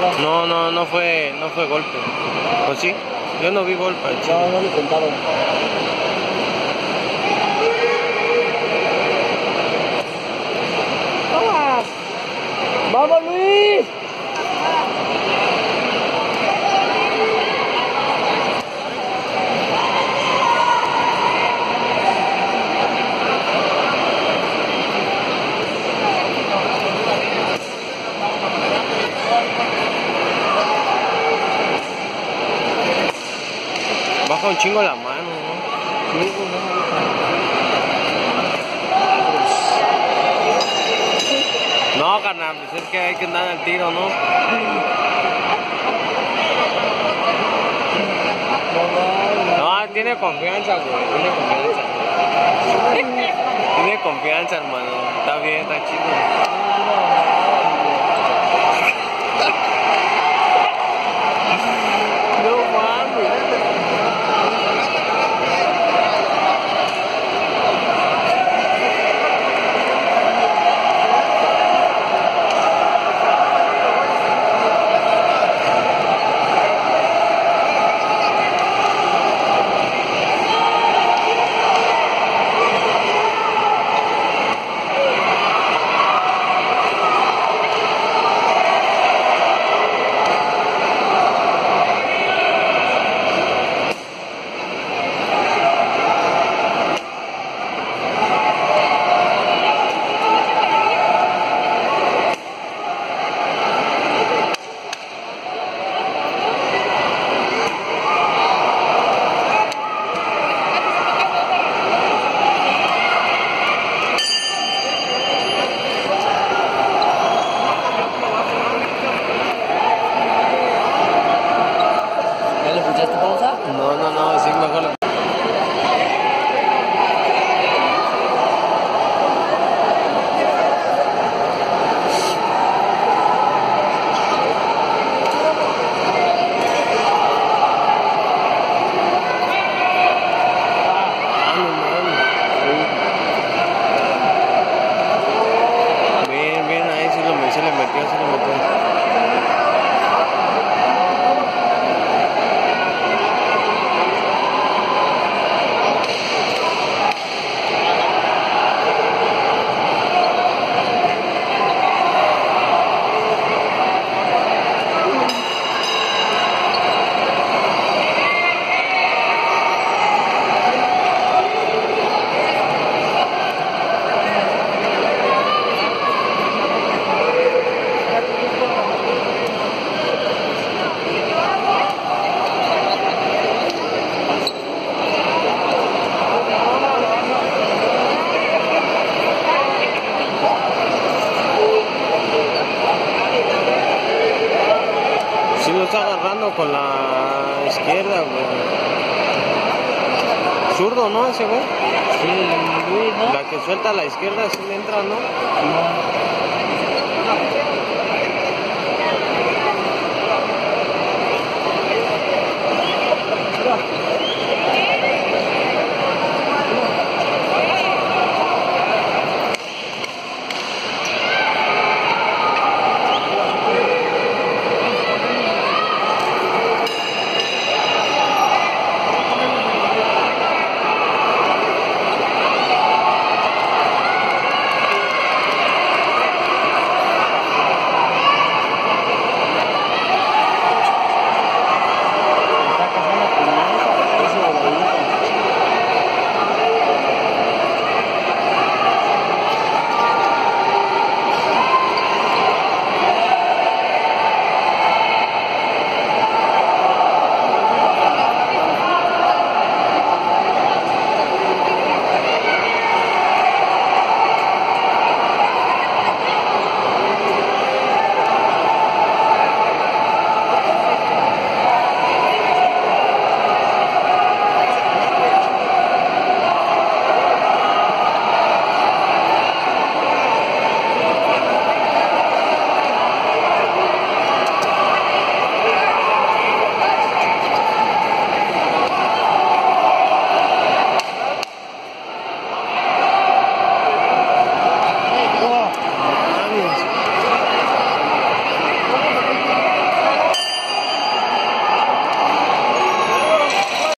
No, no, no fue, no fue golpe. ¿O sí? Yo no vi golpe No, no le contaron. Un chingo la mano, ¿no? Pues, no. No, carnal, pues es que hay que andar al tiro, ¿no? No, tiene confianza, güey. Tiene confianza. Tiene confianza, hermano. Está bien, está chido. ¿Escuchaste pausa? No, no, no, sí, mejor con la izquierda, güey. Zurdo, ¿no? Ese güey. ¿no? La que suelta a la izquierda sí le entra, ¿no? No.